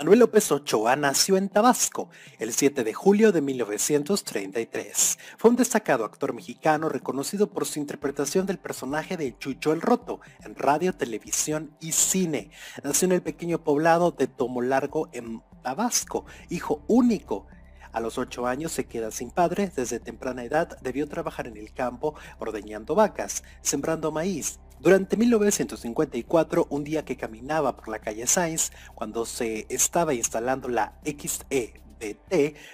Manuel López Ochoa nació en Tabasco el 7 de julio de 1933. Fue un destacado actor mexicano reconocido por su interpretación del personaje de Chucho el Roto en radio, televisión y cine. Nació en el pequeño poblado de Tomo Largo en Tabasco, hijo único a los ocho años se queda sin padre, desde temprana edad debió trabajar en el campo ordeñando vacas, sembrando maíz, durante 1954, un día que caminaba por la calle Sainz, cuando se estaba instalando la XE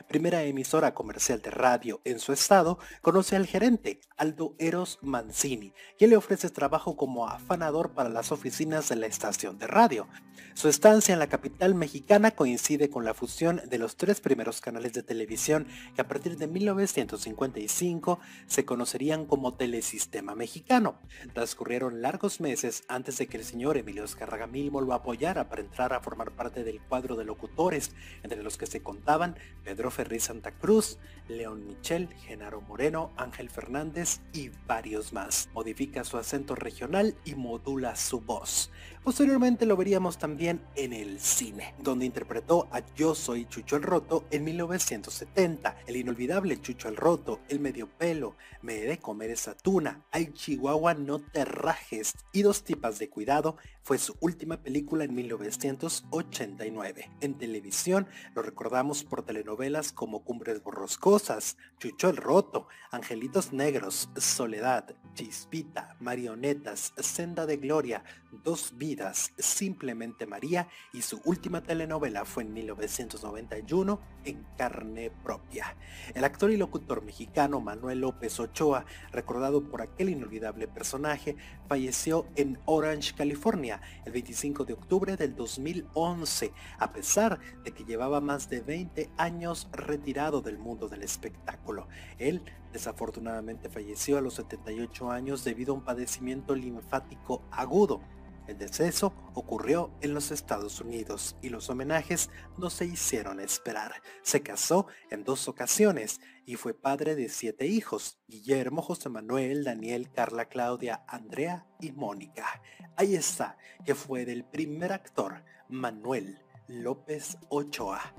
Primera emisora comercial de radio en su estado, conoce al gerente, Aldo Eros Mancini, quien le ofrece trabajo como afanador para las oficinas de la estación de radio. Su estancia en la capital mexicana coincide con la fusión de los tres primeros canales de televisión que a partir de 1955 se conocerían como Telesistema Mexicano. Transcurrieron largos meses antes de que el señor Emilio Escarraga Milmo lo apoyara para entrar a formar parte del cuadro de locutores, entre los que se contaba Pedro Ferri Santa Cruz, León Michel, Genaro Moreno, Ángel Fernández y varios más. Modifica su acento regional y modula su voz. Posteriormente lo veríamos también en el cine, donde interpretó a Yo Soy Chucho el Roto en 1970. El inolvidable Chucho el Roto, El Medio Pelo, Me he de comer esa tuna, Ay Chihuahua no te rajes y Dos tipas de cuidado fue su última película en 1989. En televisión lo recordamos por telenovelas como Cumbres Borroscosas, Chucho el Roto, Angelitos Negros, Soledad, Chispita, Marionetas, Senda de Gloria, Dos Vidas, Simplemente María y su última telenovela fue en 1991 en carne propia. El actor y locutor mexicano Manuel López Ochoa, recordado por aquel inolvidable personaje, falleció en Orange, California, el 25 de octubre del 2011, a pesar de que llevaba más de 20 años retirado del mundo del espectáculo. Él desafortunadamente falleció a los 78 años debido a un padecimiento linfático agudo. El deceso ocurrió en los Estados Unidos y los homenajes no se hicieron esperar. Se casó en dos ocasiones y fue padre de siete hijos, Guillermo, José Manuel, Daniel, Carla, Claudia, Andrea y Mónica. Ahí está, que fue del primer actor, Manuel López Ochoa.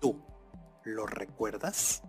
¿Tú lo recuerdas?